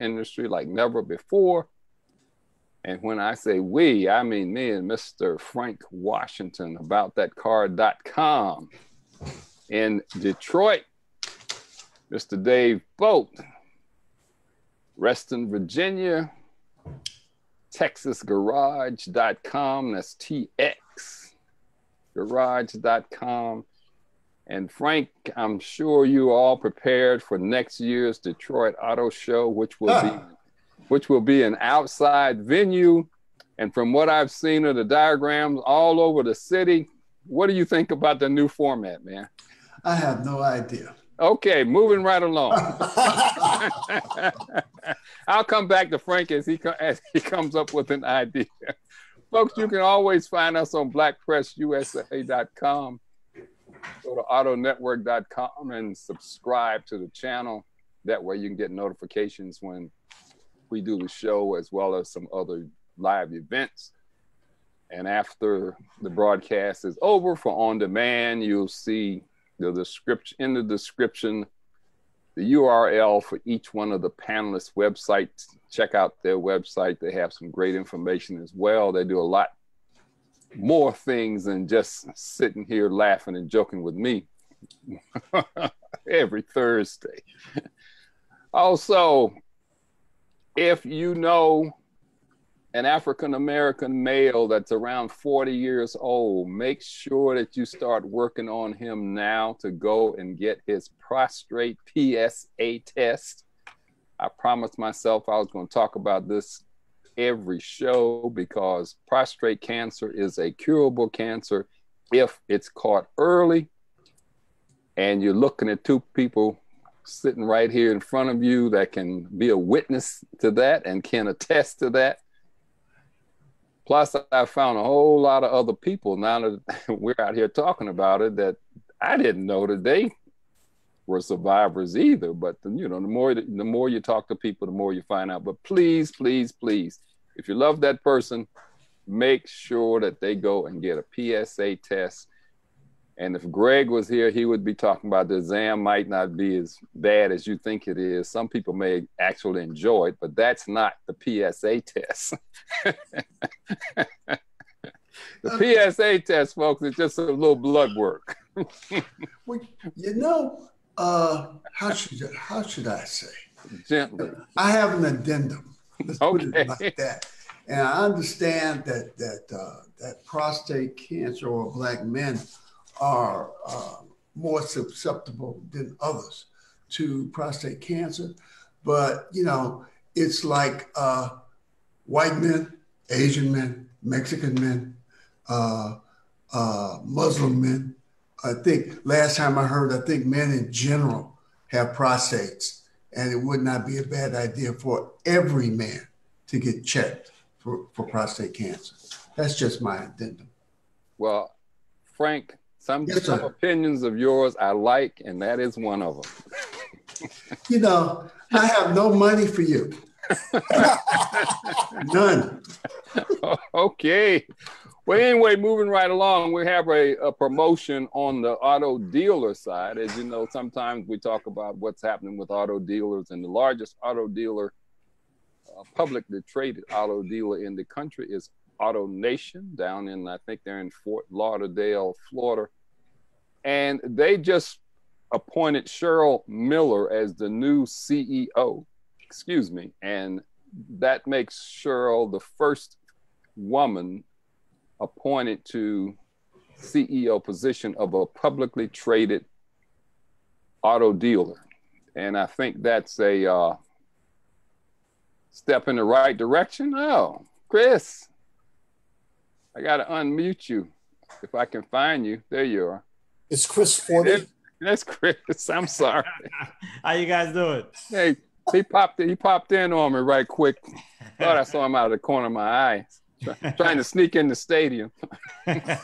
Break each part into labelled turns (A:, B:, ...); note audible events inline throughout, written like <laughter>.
A: industry like never before. And when I say we, I mean me and Mr. Frank Washington about that car.com in Detroit. Mr. Dave Boldt, Reston, Virginia, TexasGarage.com. That's TX Garage.com. And Frank, I'm sure you are all prepared for next year's Detroit Auto Show, which will be ah. which will be an outside venue. And from what I've seen of the diagrams all over the city, what do you think about the new format, man?
B: I have no idea.
A: Okay, moving right along. <laughs> <laughs> I'll come back to Frank as he as he comes up with an idea. Folks, you can always find us on blackpressusa.com. Go to autonetwork.com and subscribe to the channel. That way you can get notifications when we do the show as well as some other live events. And after the broadcast is over for on demand, you'll see the description in the description the URL for each one of the panelists' websites. Check out their website. They have some great information as well. They do a lot more things than just sitting here laughing and joking with me <laughs> every Thursday. also, if you know an African American male that's around 40 years old, make sure that you start working on him now to go and get his prostrate PSA test. I promised myself I was going to talk about this every show because prostate cancer is a curable cancer if it's caught early. And you're looking at two people sitting right here in front of you that can be a witness to that and can attest to that. Plus, I found a whole lot of other people now that <laughs> we're out here talking about it that I didn't know that they were survivors either. But you know, the more the more you talk to people, the more you find out. But please, please, please, if you love that person, make sure that they go and get a PSA test and if Greg was here, he would be talking about the exam might not be as bad as you think it is. Some people may actually enjoy it, but that's not the PSA test. <laughs> the PSA test, folks, is just a little blood work. <laughs>
B: well, you know, uh, how should how should I say?
A: Gently.
B: I have an addendum.
A: Let's okay. put it
B: like that. And I understand that that uh, that prostate cancer or black men are uh, more susceptible than others to prostate cancer. But, you know, it's like uh, white men, Asian men, Mexican men, uh, uh, Muslim men. I think last time I heard, I think men in general have prostates, and it would not be a bad idea for every man to get checked for, for prostate cancer. That's just my addendum.
A: Well, Frank, some, yes, some opinions of yours I like, and that is one of them. <laughs>
B: you know, I have no money for you. <laughs> None.
A: okay. Well, anyway, moving right along, we have a, a, promotion on the auto dealer side. As you know, sometimes we talk about what's happening with auto dealers, and the largest auto dealer, uh, publicly traded auto dealer in the country is AutoNation down in, I think they're in Fort Lauderdale, Florida. And they just appointed Cheryl Miller as the new CEO, excuse me. And that makes Cheryl the first woman appointed to CEO position of a publicly traded auto dealer. And I think that's a uh, step in the right direction. Oh, Chris, I got to unmute you if I can find you. There you are.
C: It's Chris Forty.
A: That's Chris. <laughs> I'm sorry.
D: How you guys doing?
A: Hey, he popped he popped in on me right quick. Thought I saw him out of the corner of my eye, <laughs> trying to sneak in the stadium. <laughs>
C: Without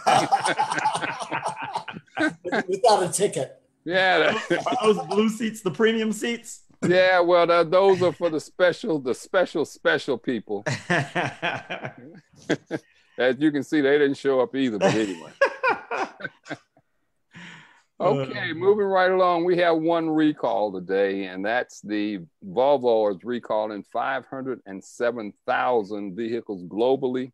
C: a ticket.
A: Yeah,
D: those blue seats, the premium seats.
A: Yeah, well, the, those are for the special, the special, special people. <laughs> As you can see, they didn't show up either. But anyway. Okay, uh, moving right along, we have one recall today, and that's the Volvo is recalling 507,000 vehicles globally.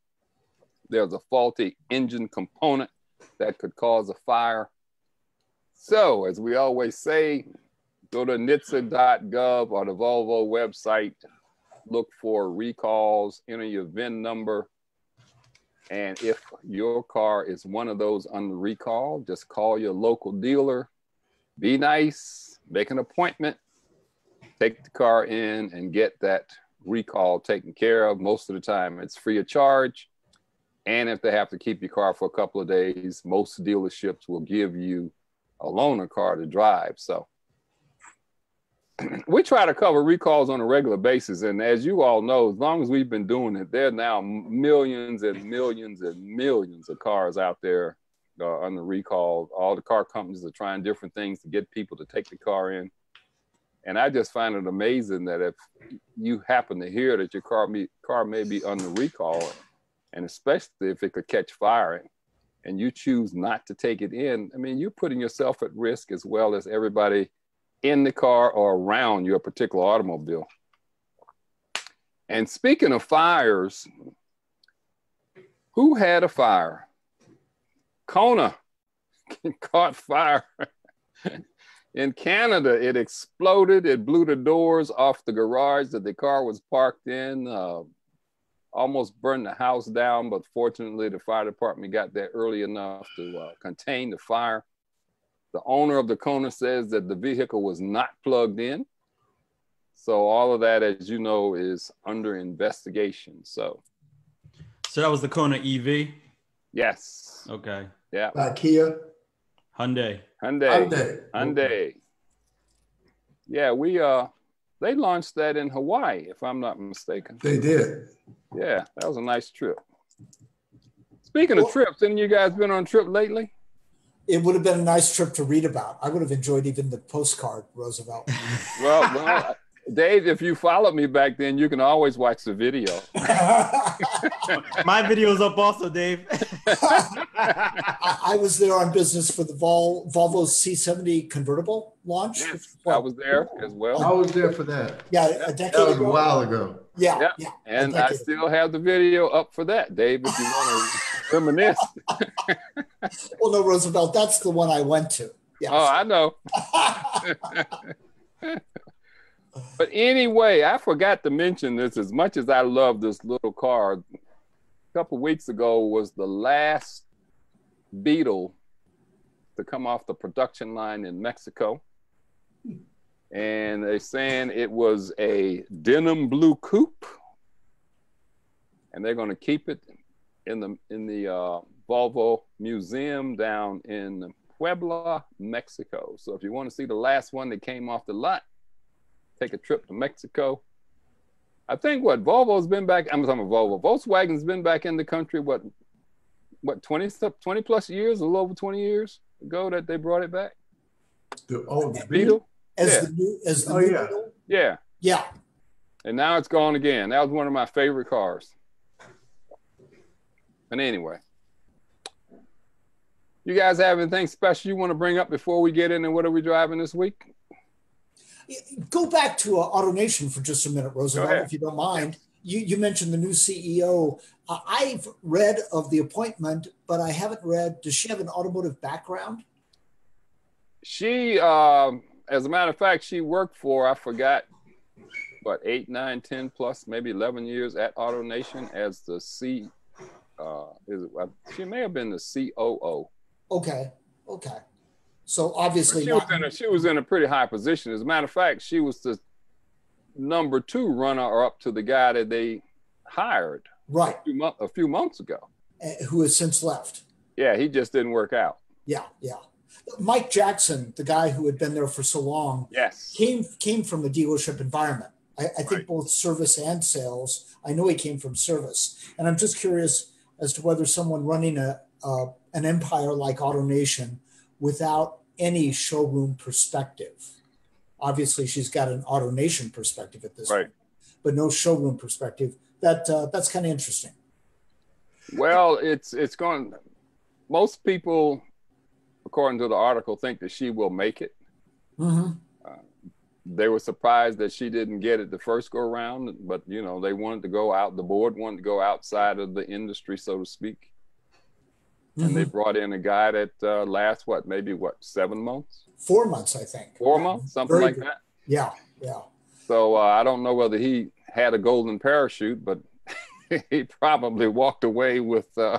A: There's a faulty engine component that could cause a fire. So, as we always say, go to NHTSA.gov or the Volvo website, look for recalls, enter your VIN number, and if your car is one of those under recall, just call your local dealer. Be nice, make an appointment, take the car in and get that recall taken care of. Most of the time, it's free of charge. And if they have to keep your car for a couple of days, most dealerships will give you a loaner car to drive. So we try to cover recalls on a regular basis. And as you all know, as long as we've been doing it, there are now millions and millions and millions of cars out there uh, under recall. All the car companies are trying different things to get people to take the car in. And I just find it amazing that if you happen to hear that your car, may, car may be under recall, and especially if it could catch fire, and you choose not to take it in, I mean, you're putting yourself at risk as well as everybody in the car or around your particular automobile. And speaking of fires, who had a fire? Kona <laughs> caught fire. <laughs> in Canada, it exploded. It blew the doors off the garage that the car was parked in. Uh, almost burned the house down, but fortunately, the fire department got there early enough to uh, contain the fire. The owner of the Kona says that the vehicle was not plugged in. So all of that, as you know, is under investigation. So,
D: so that was the Kona EV.
A: Yes.
D: Okay.
A: Yeah.
B: By Kia.
D: Hyundai.
A: Hyundai. Hyundai. Hyundai. Yeah, we uh, they launched that in Hawaii, if I'm not mistaken.
B: They did.
A: Yeah, that was a nice trip. Speaking well, of trips, any of you guys been on a trip lately?
C: It would have been a nice trip to read about. I would have enjoyed even the postcard, Roosevelt. <laughs>
A: well, well, Dave, if you followed me back then, you can always watch the video. <laughs>
D: My video's up also, Dave.
C: I, I, was there on business for the Vol, Volvo C70 convertible launch.
A: Yes, I was there as well.
B: I was there for that.
C: Yeah, a decade
B: that was
C: ago.
B: a while ago.
C: Yeah, yeah. yeah
A: and I still have the video up for that, Dave, if you want to reminisce. <laughs>
C: well, no, Roosevelt, that's the one I went to.
A: Yes. Oh, I know. <laughs> but anyway, I forgot to mention this. As much as I love this little car, a couple weeks ago was the last Beetle to come off the production line in Mexico. And they're saying it was a denim blue coupe. And they're going to keep it in the in the uh, Volvo Museum down in Puebla, Mexico. So if you want to see the last one that came off the lot, take a trip to Mexico. I think what Volvo's been back. I'm talking about Volvo. Volkswagen's been back in the country. What, what 20 20 plus years, a little over 20 years ago that they brought it back.
B: The oh
A: the Beetle.
C: As yeah. the new, as the
B: oh,
C: new
B: yeah.
C: Beetle?
A: Yeah.
C: Yeah.
A: And now it's gone again. That was one of my favorite cars. But anyway, you guys have anything special you want to bring up before we get into what are we driving this week?
C: Go back to uh, AutoNation for just a minute, Roosevelt, if you don't mind. You, you mentioned the new CEO. Uh, I've read of the appointment, but I haven't read. Does she have an automotive background?
A: She, uh, as a matter of fact, she worked for, I forgot, what, eight, nine, 10 plus, maybe 11 years at AutoNation as the C. Uh, is she may have been the COO.
C: Okay. Okay. So obviously,
A: she was, in a, she was in a pretty high position. As a matter of fact, she was the number two runner up to the guy that they hired
C: right
A: a few, a few months ago,
C: uh, who has since left.
A: Yeah, he just didn't work out.
C: Yeah, yeah. Mike Jackson, the guy who had been there for so long,
A: yes,
C: came came from a dealership environment. I, I think
A: Right.
C: both service and sales. I know he came from service, and I'm just curious as to whether someone running a, an empire like AutoNation without any showroom perspective. Obviously, she's got an AutoNation perspective at this
A: Right.
C: point, but no showroom perspective. That uh, that's kind of interesting.
A: Well, it's it's going. Most people according to the article, think that she will make it.
C: hmm
A: They were surprised that she didn't get it the first go around, but you know they wanted to go out. The board wanted to go outside of the industry, so to speak, and they brought in a guy that uh, lasts what maybe what seven months,
C: Four months, I think.
A: four months, something
C: Very
A: like
C: good.
A: that.
C: Yeah, yeah.
A: So uh, I don't know whether he had a golden parachute, but <laughs> he probably walked away with uh,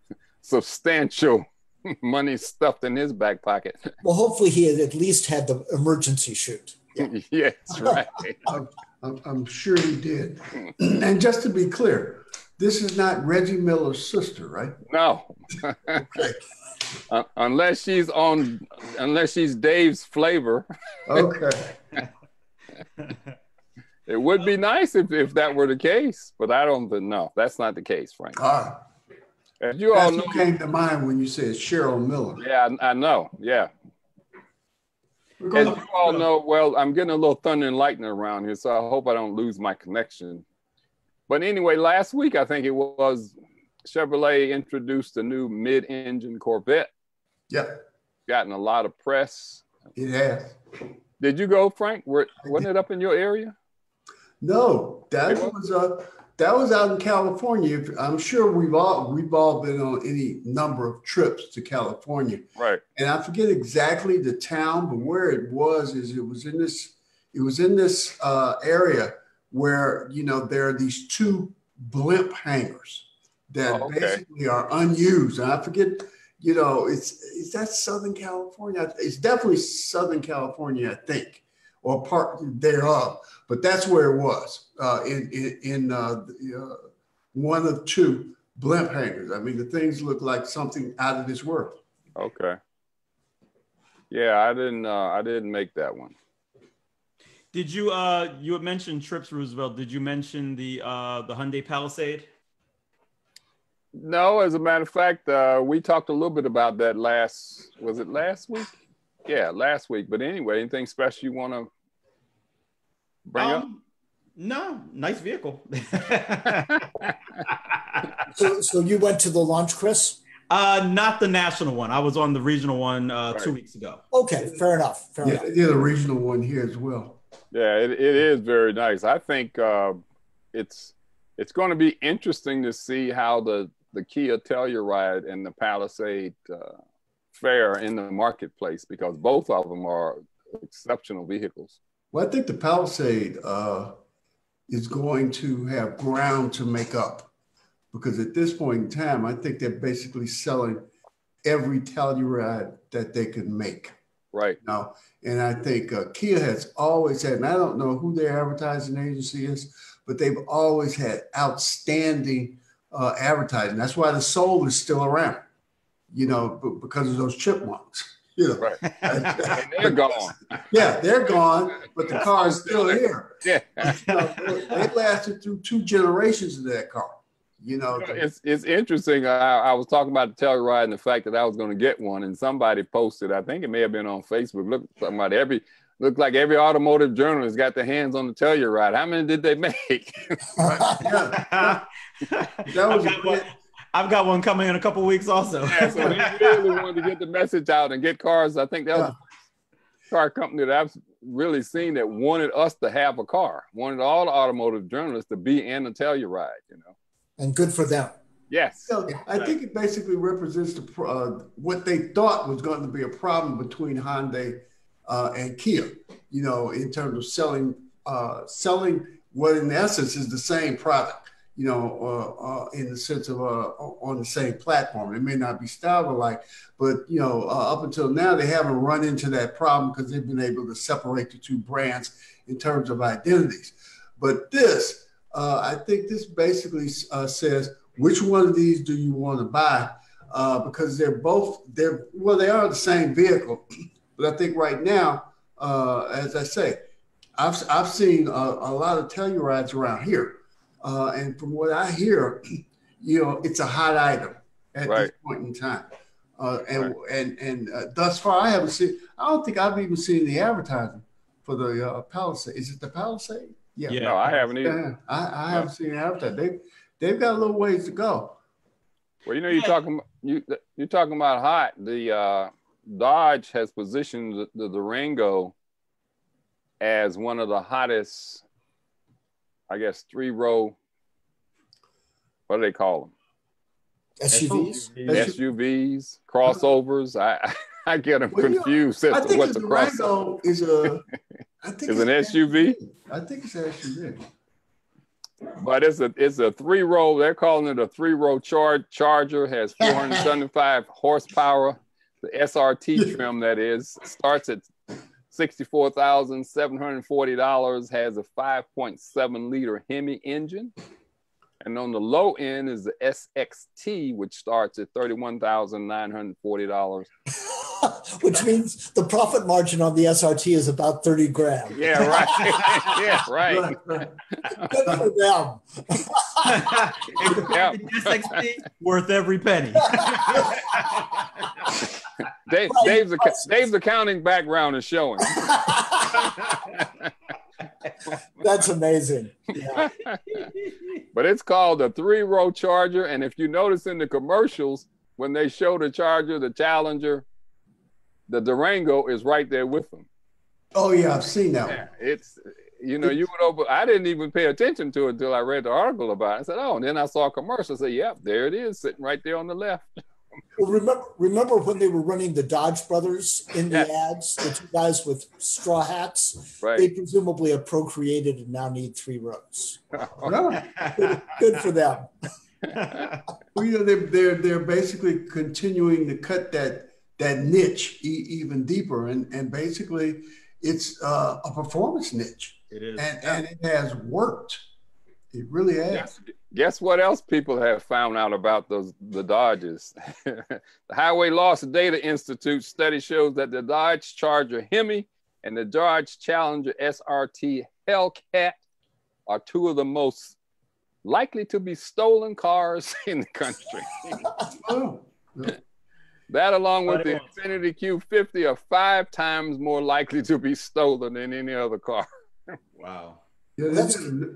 A: <laughs> substantial <laughs> money stuffed in his back pocket.
C: Well, hopefully he had at least had the emergency <laughs>
A: yes, <laughs> right.
B: I'm, I'm sure he did. And just to be clear, this is not Reggie Miller's sister, right?
A: No,
B: Okay. <laughs>
A: Uh, unless she's on, unless she's Dave's flavor.
B: Okay.
A: It would be nice if, if that were the case, but I don't. know. that's not the case, Frank.
B: All right.
A: As you all
B: That's
A: know,
B: what came to mind when you said Cheryl Miller.
A: yeah, I, I know, yeah. As you all know, well, I'm getting a little thunder and lightning around here, so I hope I don't lose my connection. But anyway, last week I think it was Chevrolet introduced a new mid-engine Corvette.
B: Yep,
A: Gotten a lot of press.
B: it has.
A: Did you go, Frank? Were, wasn't it up in your area?
B: No, that was uh that was out in California. I'm sure we've all we've all been on any number of trips to California.
A: Right.
B: and I forget exactly the town, but where it was is it was in this it was in this uh, area where you know there are these two blimp hangars that
A: Oh, okay.
B: basically are unused, and I forget. You know, it's is that Southern California? It's definitely Southern California, I think, or part thereof. But that's where it was uh, in in, in uh, uh, one of two blimp hangars. I mean, the things look like something out of this world.
A: Okay. Yeah, I didn't. Uh, I didn't make that one.
D: Did you uh you had mentioned trips Roosevelt? Did you mention the uh the Hyundai Palisade?
A: No, as a matter of fact, uh, we talked a little bit about that last. Was it last week? Yeah, last week. But anyway, anything special you want to bring up?
D: Um, No, nice vehicle. <laughs>
C: So, so you went to the launch, Chris?
D: uh not the national one. I was on the regional one uh two weeks ago.
C: Okay, fair enough. Fair
B: Yeah,
C: enough.
B: they did a regional one here as well.
A: Yeah, it, it is very nice. I think uh, it's it's going to be interesting to see how the the Kia Telluride and the Palisade uh, fare in the marketplace because both of them are exceptional vehicles.
B: Well, I think the Palisade uh, is going to have ground to make up because at this point in time, I think they're basically selling every Telluride that they can make
A: Right.
B: now. And I think uh, Kia has always had, and I don't know who their advertising agency is, but they've always had outstanding uh, advertising. That's why the Soul is still around, you know, b- because of those chipmunks. You know,
A: Right. <laughs> And they're gone.
B: yeah, they're gone, but the car is still <laughs> here.
A: Yeah.
B: You know, they lasted through two generations of that car. You know,
A: It's it's interesting. I, I was talking about the Telluride and the fact that I was going to get one, and somebody posted. I think it may have been on Facebook. Look, somebody every looked like every automotive journalist got their hands on the Telluride. How many did they make? <laughs>
B: yeah, that
D: I've,
B: was a
D: got one,
B: great,
D: I've got one coming in a couple weeks also.
A: yeah, so they really wanted to get the message out and get cars. I think that was the car company that I've really seen that wanted us to have a car, wanted all the automotive journalists to be in the Telluride. You know.
C: And good for them.
A: Yes.
B: So I think it basically represents the uh, what they thought was going to be a problem between Hyundai uh, and Kia. You know, in terms of selling uh, selling what in essence is the same product. You know, uh, uh, in the sense of uh, on the same platform. It may not be style alike, but you know, up until now they haven't run into that problem because they've been able to separate the two brands in terms of identities. But this, I think, this basically says which one of these do you want to buy? Uh, because they're both they're well, they are the same vehicle, <clears throat> but I think right now, uh, as I say, I've I've seen a, a lot of Tellurides around here, uh, and from what I hear, <clears throat> you know, it's a hot item at this point in time. Uh, and and and uh, thus far, I haven't seen. I don't think I've even seen the advertising for the uh, Palisade. Is it the Palisade? Yeah.
D: Yeah.
A: No, I haven't either.
B: Yeah, I, I haven't seen it advertised. They they've got a little ways to go.
A: Well, you know, you're talking you you're talking about hot. The uh, Dodge has positioned the, the Durango as one of the hottest, I guess, three row. What do they call them?
C: SUVs.
A: SUVs, crossovers. I <laughs> I get them
B: Well, you know,
A: confused
B: I
A: as to
B: think
A: what's
B: the
A: a crossover.
B: Is a. I think
A: Is an SUV?
B: I think it's an SUV.
A: But it's a it's a three row. They're calling it a three row charge charger. Has 475 horsepower. The SRT <laughs> trim that is starts at sixty four thousand seven hundred forty dollars. Has a 5.7 liter Hemi engine. And on the low end is the SXT, which starts at thirty-one thousand nine hundred forty dollars. <laughs>
C: Which means the profit margin on the SRT is about 30 grand.
A: Yeah, right. <laughs> yeah, right.
C: Good for them. <laughs>
A: Yeah.
D: SXT worth every penny.
A: Dave, Dave's, ac- Dave's accounting background is showing. <laughs>
C: That's amazing. Yeah.
A: but it's called a three row charger. And if you notice in the commercials, when they show the charger, the Challenger, the Durango is right there with them.
B: Oh yeah, I've seen that
A: Yeah, it's, you know, you would open, I didn't even pay attention to it until I read the article about it. I said, oh, and then I saw a commercial. I said, yep, there it is, sitting right there on the left.
C: Well, remember, remember when they were running the Dodge brothers in the ads, the two guys with straw hats? They presumably have procreated and now need three rows. <laughs>
B: No.
C: Good, good for them. <laughs>
B: Well, you know, they're, they're they're basically continuing to cut that that niche e- even deeper, and and basically it's uh, a performance niche,
D: It is.
B: and and it has worked. It really has.
A: Guess, guess what else people have found out about those the Dodges? <laughs> the Highway Loss Data Institute study shows that the Dodge Charger Hemi and the Dodge Challenger SRT Hellcat are two of the most likely to be stolen cars <laughs> in the country. <laughs> That, along with the
D: Right.
A: Infiniti Q50, are five times more likely to be stolen than any other car.
D: wow.
B: yeah,
C: That's-
B: did, a,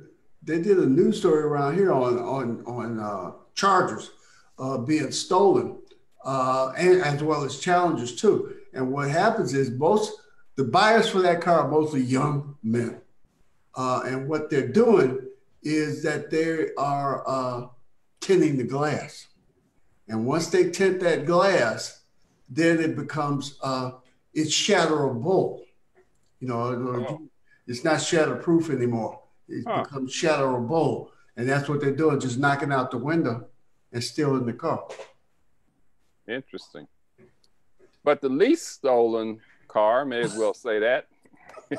B: they did a news story around here on on on uh, Chargers uh, being stolen, uh, and as well as Challengers too. And what happens is most the buyers for that car are mostly young men, uh, and what they're doing is that they are uh, tinting the glass. And once they tint that glass, then it becomes uh, it's shatterable. You know,
A: Oh.
B: it's not shatterproof anymore. It
A: Huh.
B: becomes shatterable, and that's what they're doing, just knocking out the window and stealing the car.
A: Interesting. But the least stolen car, may as well say that, <laughs>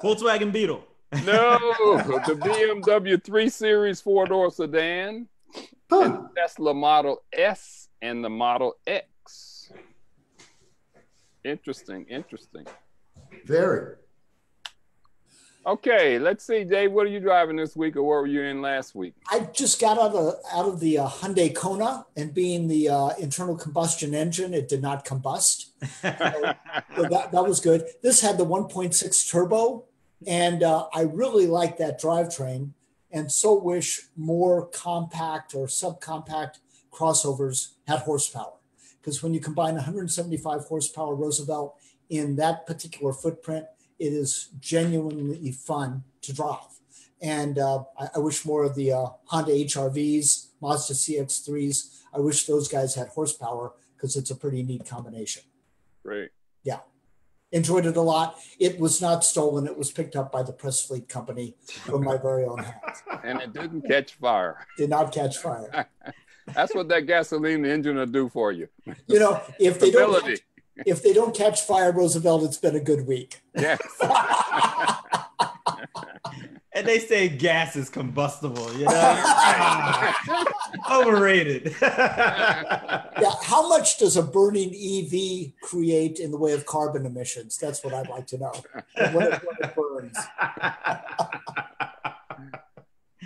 D: Volkswagen Beetle.
A: No, the BMW 3 Series four door sedan,
B: Huh.
A: and Tesla Model S, and the Model X. Interesting, interesting.
B: Very.
A: Okay, let's see, Dave. What are you driving this week, or what were you in last week?
C: I just got out of out of the uh, Hyundai Kona, and being the uh, internal combustion engine, it did not combust. So that, that was good. This had the 1.6 turbo, and uh, I really like that drivetrain, and so wish more compact or subcompact crossovers had horsepower. Because when you combine 175 horsepower Roosevelt in that particular footprint, it is genuinely fun to drive. And uh, I, I wish more of the uh, Honda HRVs, Mazda CX3s. I wish those guys had horsepower because it's a pretty neat combination
A: Great. Yeah.
C: Enjoyed it a lot. It was not stolen. It was picked up by the press fleet company from my very own hands. <laughs>
A: And it didn't catch fire.
C: Did not catch fire. <laughs>
A: That's what that gasoline engine will do for you.
C: You know, if they don't
A: Stability.
C: If they don't catch fire, Roosevelt, it's been a good week.
A: Yes. <laughs>
D: And they say gas is combustible, you know? <laughs> Overrated. <laughs>
C: Yeah, how much does a burning EV create in the way of carbon emissions? That's what I'd like to know. When it, when it burns.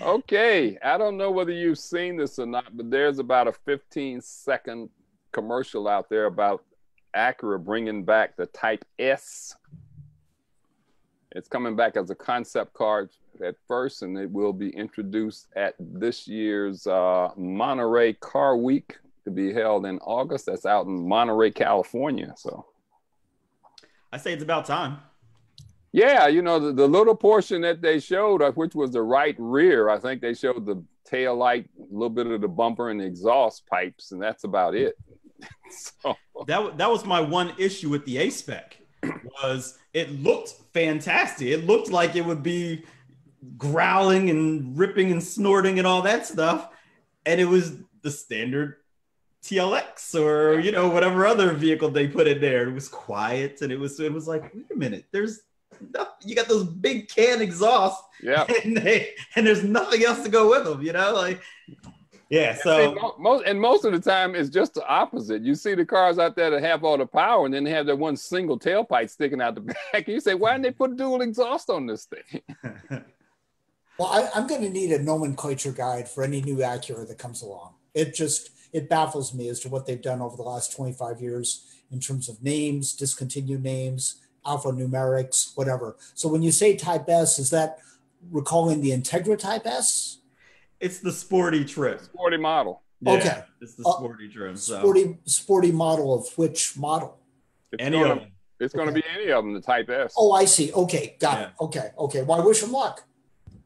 A: Okay, I don't know whether you've seen this or not, but there's about a 15 second commercial out there about Acura bringing back the Type S. It's coming back as a concept car at first, and it will be introduced at this year's uh, Monterey Car Week to be held in August. That's out in Monterey, California. So
D: I say it's about time.
A: Yeah, you know, the, the little portion that they showed, uh, which was the right rear, I think they showed the tail light, a little bit of the bumper and the exhaust pipes, and that's about it. <laughs>
D: so that that was my one issue with the A spec was it looked fantastic. It looked like it would be growling and ripping and snorting and all that stuff, and it was the standard TLX or you know whatever other vehicle they put in there. It was quiet and it was it was like wait a minute, there's you got those big can exhaust,
A: yeah, <laughs>
D: and they and there's nothing else to go with them, you know, like yeah. So
A: and most and most of the time it's just the opposite. You see the cars out there that have all the power, and then they have that one single tailpipe sticking out the <laughs> back. You say, why didn't they put dual exhaust on this thing? <laughs>
C: well, I, I'm going to need a nomenclature guide for any new Acura that comes along. It just it baffles me as to what they've done over the last 25 years in terms of names, discontinued names, alphanumerics, whatever. So when you say Type S, is that recalling the Integra Type S?
D: It's the sporty trim.
A: Sporty model.
C: Yeah, okay.
D: It's the sporty trim. So.
C: Sporty sporty model of which model?
A: It's any gonna, of them. It's going to be any of them, the Type S.
C: Oh, I see. Okay, got yeah. it. Okay, okay. Well, I wish them luck.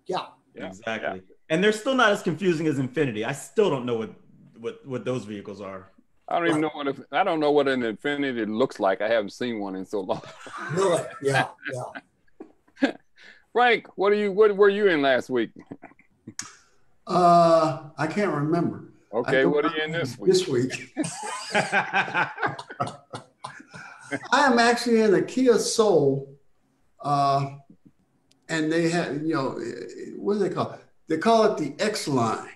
C: Yeah.
D: yeah. Exactly. Yeah. And they're still not as confusing as Infiniti. I still don't know what what what those vehicles are.
A: I don't even know what if, I don't know what an Infiniti looks like. I haven't seen one in so long.
C: really? Yeah,
A: yeah. <laughs> Frank, what are you? What were you in last week?
B: Uh, I can't remember.
A: Okay, what are you in this week?
B: This week. <laughs> I am actually in a Kia Soul, uh, and they have you know what do they call it? They call it the X line,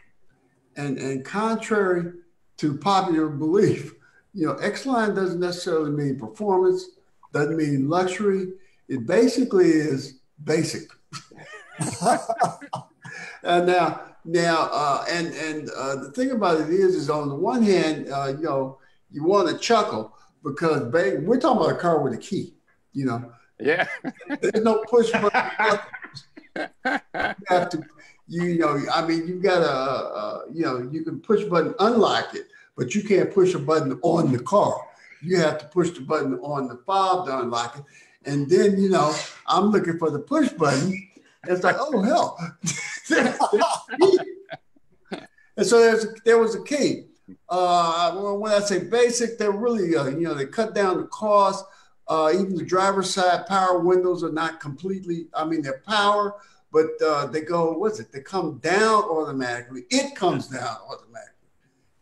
B: and and contrary to popular belief, you know, X line doesn't necessarily mean performance, doesn't mean luxury. It basically is basic. <laughs> and now, now, uh, and and uh, the thing about it is, is on the one hand, uh, you know, you want to chuckle because we're talking about a car with a key, you know.
A: Yeah. <laughs>
B: There's no push button. you have to you know, I mean, you got a, you know, you can push button unlock it, but you can't push a button on the car. You have to push the button on the fob to unlock it. And then, you know, I'm looking for the push button. It's like, oh hell. <laughs> <laughs> and so there's there was a key. Uh, when I say basic, they're really, uh, you know, they cut down the cost. Uh, even the driver's side power windows are not completely, I mean, they're power, but uh, they go, what's it? They come down automatically. It comes down automatically,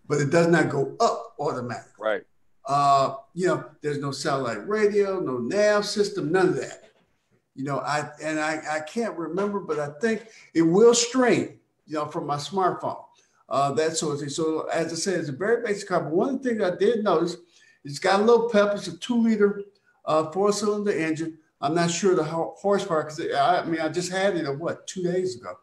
B: but it does not go up automatically.
A: Right.
B: Uh, you know, there's no satellite radio, no nav system, none of that. You know, I and I, I can't remember, but I think it will stream, you know, from my smartphone. Uh, that sort of thing. So as I said, it's a very basic car. But one thing I did notice, it's got a little pep. It's a two liter uh, four cylinder engine. I'm not sure the horsepower because I mean I just had it what two days ago,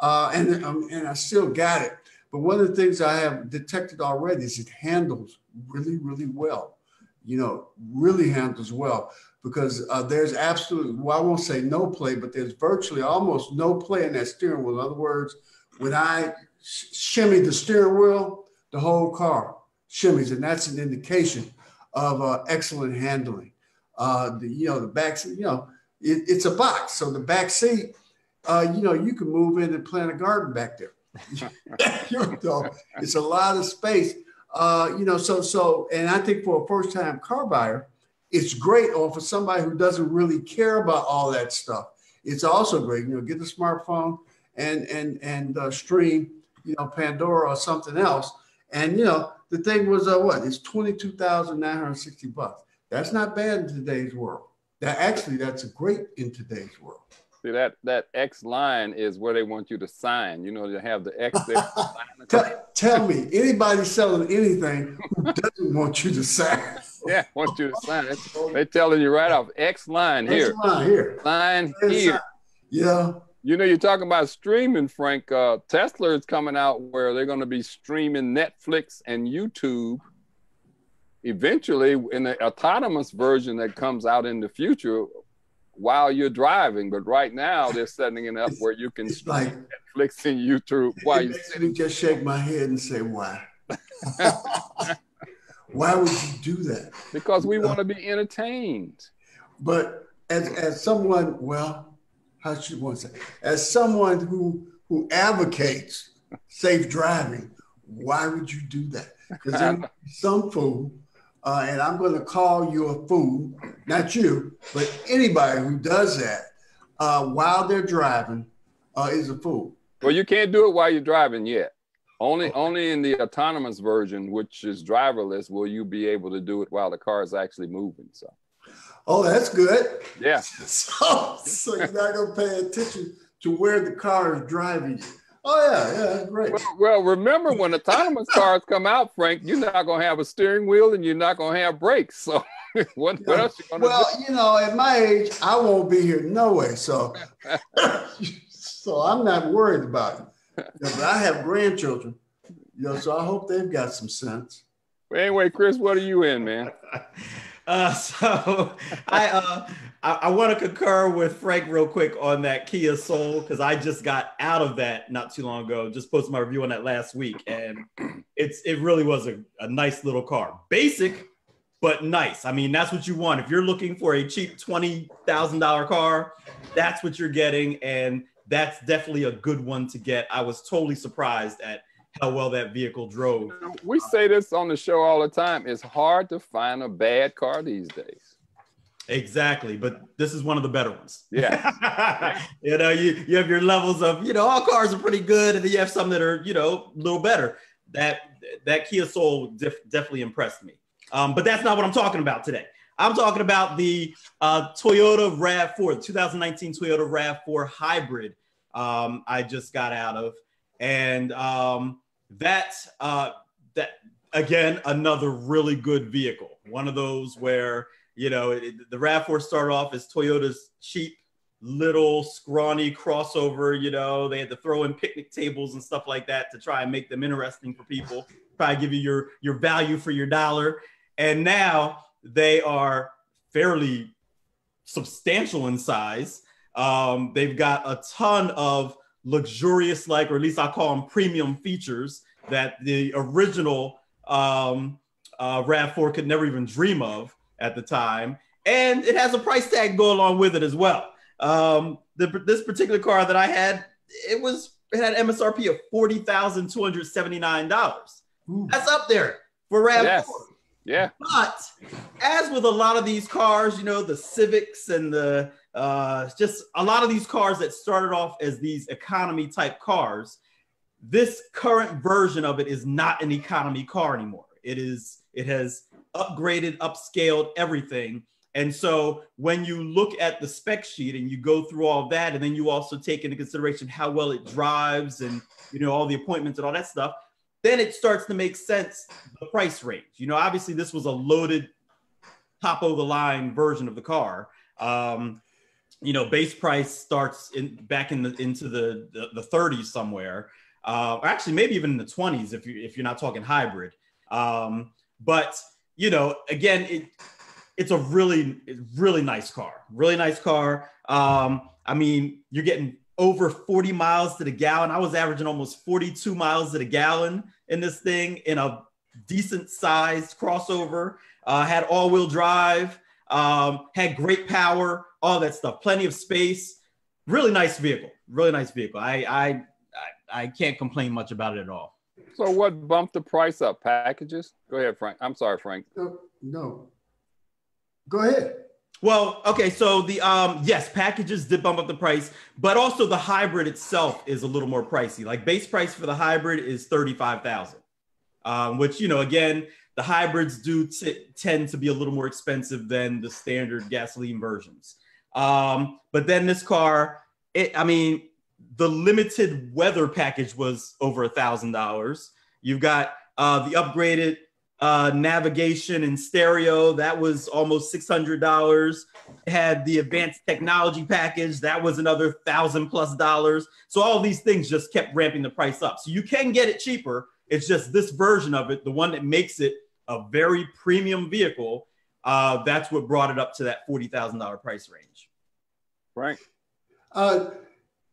B: uh, and um, and I still got it. But one of the things I have detected already is it handles really really well. You know, really handles well because uh, there's absolutely well I won't say no play, but there's virtually almost no play in that steering wheel. In other words, when I shimmy the steering wheel, the whole car shimmies, and that's an indication of uh, excellent handling. Uh, the you know the back seat, you know, it, it's a box, so the back seat, uh, you know, you can move in and plant a garden back there. <laughs> you know, it's a lot of space. Uh, you know, so so, and I think for a first time car buyer, it's great. Or for somebody who doesn't really care about all that stuff, it's also great. You know, get the smartphone and and and uh, stream, you know, Pandora or something else. And you know, the thing was uh, what? It's twenty two thousand nine hundred sixty bucks. That's not bad in today's world. That actually, that's great in today's world.
A: See that that X line is where they want you to sign. You know, you have the X there. <laughs>
B: tell, tell me, anybody selling anything who doesn't want you to sign?
A: Yeah, want you to sign. it. They're telling you right off X line here.
B: X line here.
A: Line here.
B: Yeah.
A: You know, you're talking about streaming, Frank. Uh, Tesla is coming out where they're going to be streaming Netflix and YouTube eventually in the autonomous version that comes out in the future while you're driving. But right now they're setting it up where you can
B: it's like
A: Netflix and YouTube while you're
B: sitting. Just shake my head and say, "Why?" <laughs> Why would you do that?
A: Because we want to be entertained.
B: But as, as someone, well, how should one say? As someone who who advocates safe driving, why would you do that? Because there's some fool, uh, and I'm going to call you a fool, not you, but anybody who does that uh, while they're driving uh, is a fool.
A: Well, you can't do it while you're driving yet. Only, okay. only in the autonomous version, which is driverless, will you be able to do it while the car is actually moving. So.
B: Oh, that's good.
A: Yeah. <laughs>
B: so, so you're not going to pay attention to where the car is driving you. Oh yeah, yeah, great.
A: Well, well, remember when autonomous cars come out, Frank, you're not going to have a steering wheel and you're not going to have brakes. So <laughs> what, yeah. what else you going
B: to well,
A: do?
B: Well, you know, at my age, I won't be here no way. So, <laughs> so I'm not worried about it. But I have grandchildren, you know, so I hope they've got some sense.
A: anyway, Chris, what are you in, man? <laughs>
D: Uh, so <laughs> I uh, I, I want to concur with Frank real quick on that Kia Soul because I just got out of that not too long ago. Just posted my review on that last week, and it's it really was a, a nice little car. Basic, but nice. I mean, that's what you want. If you're looking for a cheap twenty thousand dollar car, that's what you're getting, and that's definitely a good one to get. I was totally surprised at how well that vehicle drove.
A: We say this on the show all the time. It's hard to find a bad car these days.
D: Exactly, but this is one of the better ones.
A: Yeah, <laughs>
D: you know, you, you have your levels of you know all cars are pretty good, and then you have some that are you know a little better. That that Kia Soul def- definitely impressed me. Um, but that's not what I'm talking about today. I'm talking about the uh, Toyota Rav4, 2019 Toyota Rav4 Hybrid. Um, I just got out of, and um, that uh, that again another really good vehicle. One of those where you know, it, the RAV4 started off as Toyota's cheap little scrawny crossover. You know, they had to throw in picnic tables and stuff like that to try and make them interesting for people, try to give you your your value for your dollar. And now they are fairly substantial in size. Um, they've got a ton of luxurious, like, or at least I call them premium features that the original um, uh, RAV4 could never even dream of at the time, and it has a price tag go along with it as well. Um, the, this particular car that I had, it was it had MSRP of forty thousand two hundred seventy nine dollars. That's up there for Rav4. Yes.
A: Yeah.
D: But as with a lot of these cars, you know, the Civics and the uh, just a lot of these cars that started off as these economy type cars, this current version of it is not an economy car anymore. It is. It has upgraded, upscaled everything. And so when you look at the spec sheet and you go through all that, and then you also take into consideration how well it drives and you know all the appointments and all that stuff, then it starts to make sense the price range. You know, obviously this was a loaded, top of the line version of the car. Um, you know, base price starts in back in the into the the, the 30s somewhere, uh, or actually maybe even in the 20s if you if you're not talking hybrid. Um, but you know, again, it it's a really really nice car, really nice car. Um, I mean, you're getting over 40 miles to the gallon. I was averaging almost 42 miles to the gallon in this thing in a decent sized crossover. Uh, had all wheel drive, um, had great power, all that stuff, plenty of space. Really nice vehicle. Really nice vehicle. I I I, I can't complain much about it at all.
A: So what bumped the price up? Packages? Go ahead, Frank. I'm sorry, Frank.
B: No, no. Go ahead.
D: Well, okay, so the um yes, packages did bump up the price, but also the hybrid itself is a little more pricey. Like base price for the hybrid is 35,000. Um which, you know, again, the hybrids do t- tend to be a little more expensive than the standard gasoline versions. Um but then this car it I mean, the limited weather package was over a thousand dollars. You've got uh, the upgraded uh, navigation and stereo that was almost six hundred dollars. Had the advanced technology package that was another thousand plus dollars. So all these things just kept ramping the price up. So you can get it cheaper. It's just this version of it, the one that makes it a very premium vehicle. Uh, that's what brought it up to that forty thousand dollar price range.
A: Right.
B: Uh,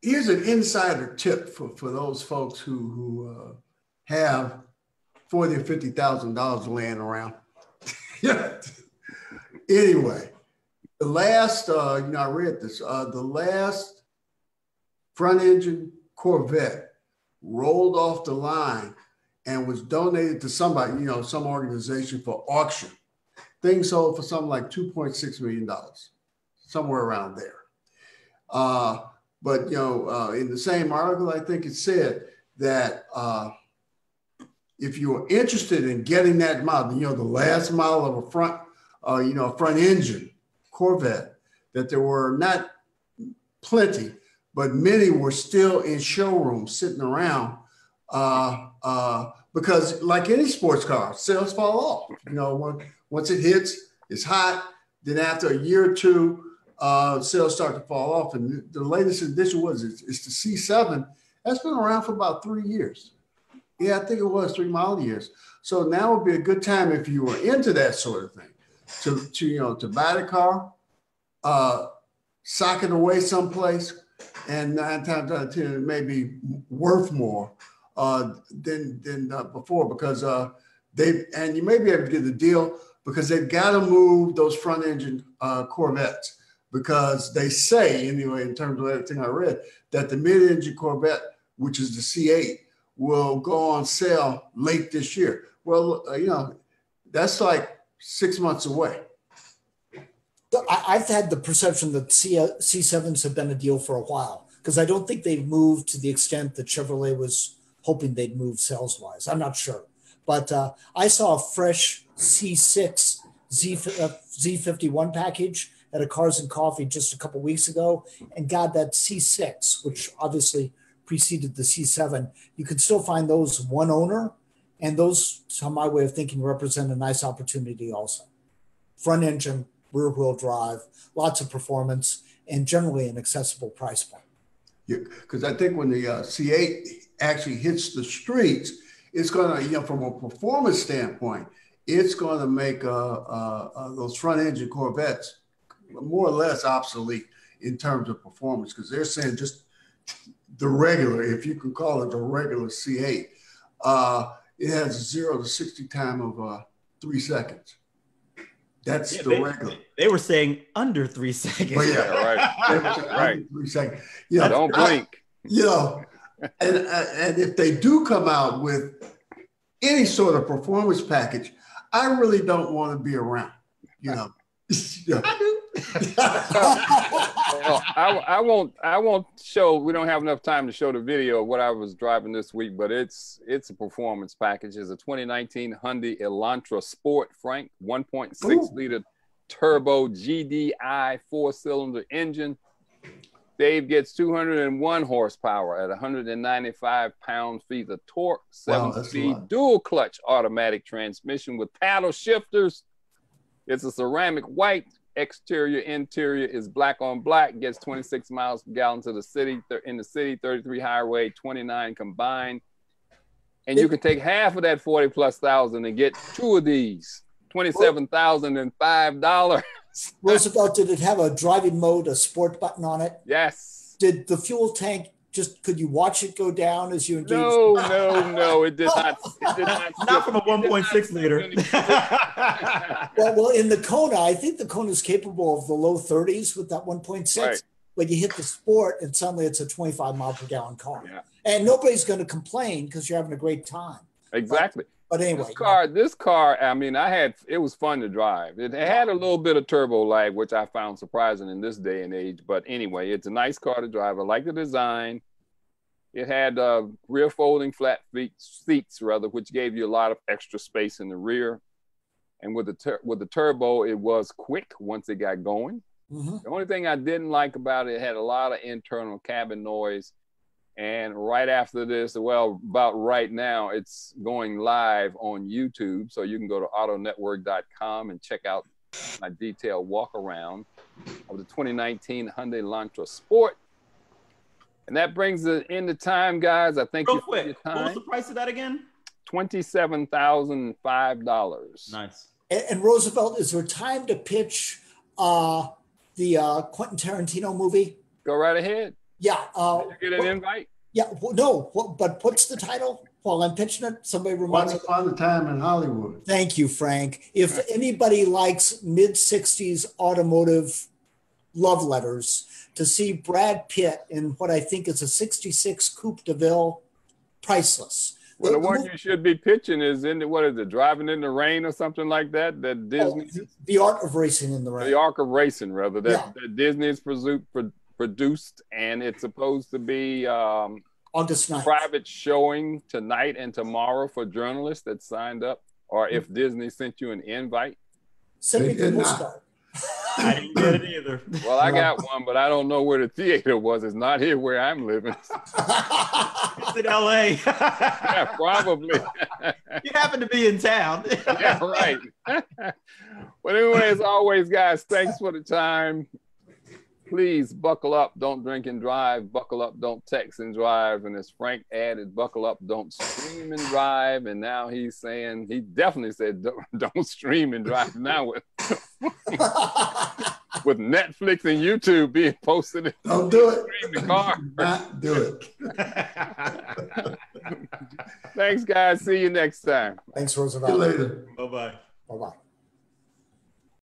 B: here's an insider tip for, for those folks who, who uh, have forty or fifty thousand dollars laying around. <laughs> anyway, the last, uh, you know, I read this. Uh, the last front engine Corvette rolled off the line and was donated to somebody, you know, some organization for auction. Thing sold for something like $2.6 million, somewhere around there. Uh, but, you know, uh, in the same article, I think it said that uh, if you are interested in getting that model, you know, the last model of a front, uh, you know, front engine Corvette, that there were not plenty, but many were still in showrooms sitting around uh, uh, because, like any sports car, sales fall off. You know, when, once it hits, it's hot. Then after a year or two, uh, sales start to fall off. And the latest edition was it's, it's the C7. That's been around for about three years. Yeah, I think it was three model years. So now would be a good time if you were into that sort of thing to, to you know to buy the car, uh, sock it away someplace, and nine times out of ten it may be worth more uh, than than uh, before because uh, they and you may be able to get a deal because they've got to move those front engine uh, Corvettes because they say anyway in terms of everything I read that the mid engine Corvette, which is the C8, will go on sale late this year. Well, uh, you know that's like six months away.
C: I've had the perception that C, C7s have been a deal for a while because I don't think they've moved to the extent that Chevrolet was hoping they'd move sales wise. I'm not sure. But uh, I saw a fresh C6 Z, uh, Z51 package at a Cars and Coffee just a couple weeks ago. And God, that C6, which obviously preceded the C7, you can still find those one owner and those, to my way of thinking, represent a nice opportunity also. Front engine, rear wheel drive, lots of performance, and generally an accessible price point.
B: Yeah, because I think when the uh, C8 actually hits the streets, it's going to, you know, from a performance standpoint, it's going to make uh, uh, uh, those front engine Corvettes more or less obsolete in terms of performance because they're saying just the regular, if you can call it the regular C8, uh, it has a zero to 60 time of uh, three seconds. That's yeah, the
D: they,
B: regular.
D: They were saying under three seconds.
A: Well, yeah, right. right.
B: Three seconds. Yeah,
A: don't blink.
B: you know, and uh, and if they do come out with any sort of performance package, I really don't want to be around. You know, <laughs>
A: I do. well, I, I won't. I won't show. We don't have enough time to show the video of what I was driving this week, but it's it's a performance package. It's a 2019 Hyundai Elantra Sport, Frank, 1.6 liter turbo GDI four cylinder engine. Dave gets 201 horsepower at 195 pound feet of torque, seven wow, speed dual clutch automatic transmission with paddle shifters it's a ceramic white. Exterior, interior is black on black. Gets 26 miles per gallon to the city. In the city, 33 highway, 29 combined. And you can take half of that 40 plus thousand and get two of these. $27,005. <laughs>
C: Roosevelt, did it have a driving mode, a sport button on it?
A: Yes.
C: Did the fuel tank just could you watch it go down as you engaged?
A: No, no, no, it did not. It did not. <laughs>
D: not from a 1.6 liter.
C: well, <laughs> well, in the Kona, I think the Kona is capable of the low 30s with that 1.6. Right. But you hit the sport, and suddenly it's a 25 mile per gallon car, yeah. and nobody's going to complain because you're having a great time.
A: Exactly.
C: But, but anyway,
A: this car, this car, I mean, I had it was fun to drive. It had a little bit of turbo lag, which I found surprising in this day and age. But anyway, it's a nice car to drive. I like the design. It had uh, rear folding flat feet, seats, rather, which gave you a lot of extra space in the rear. And with the tur- with the turbo, it was quick once it got going. Mm-hmm. The only thing I didn't like about it, it had a lot of internal cabin noise. And right after this, well, about right now, it's going live on YouTube. So you can go to autonetwork.com and check out my detailed walk around of the 2019 Hyundai Elantra Sport. And that brings it into time, guys. I think
D: real quick. What was the price of that again?
A: Twenty-seven thousand five dollars.
D: Nice.
C: And, and, Roosevelt, is there time to pitch uh, the uh, Quentin Tarantino movie?
A: Go right ahead.
C: Yeah. Uh,
A: Did you get an what, invite?
C: Yeah. No. What, but what's the title? while I'm pitching it, somebody reminds
B: Once
C: me.
B: upon a time in Hollywood.
C: Thank you, Frank. If anybody likes mid 60s automotive love letters, to see Brad Pitt in what I think is a 66 Coupe de Ville, priceless.
A: Well, the
C: The-
A: one you should be pitching is in the, what is it, driving in the rain or something like that? That
C: Oh,
A: Disney,
C: the art of racing in the rain.
A: the Arc of Racing, rather that,
C: Yeah.
A: that Disney has presu- pro- produced, and it's supposed to be um,
C: August 9th.
A: private showing tonight and tomorrow for journalists that signed up, or if Disney sent you an invite.
C: Send me the
B: did
C: postcard. <laughs>
D: I didn't get it either.
A: Well, I got one, but I don't know where the theater was. It's not here where I'm living. <laughs>
D: It's in LA. <laughs>
A: yeah, probably.
D: you happen to be in town.
A: yeah, right. but anyway, as always, guys, thanks for the time. Please buckle up, don't drink and drive. Buckle up, don't text and drive. And as Frank added, buckle up, don't stream and drive. And now he's saying he definitely said <laughs> don't, don't stream and drive now with <laughs> with Netflix and YouTube being posted.
B: Don't do it.
A: Stream the car.
B: Do <laughs> Not do it.
A: Thanks, guys. See you next time.
C: Thanks,
B: See you
C: Roosevelt.
B: later.
D: bye bye.
C: Bye bye.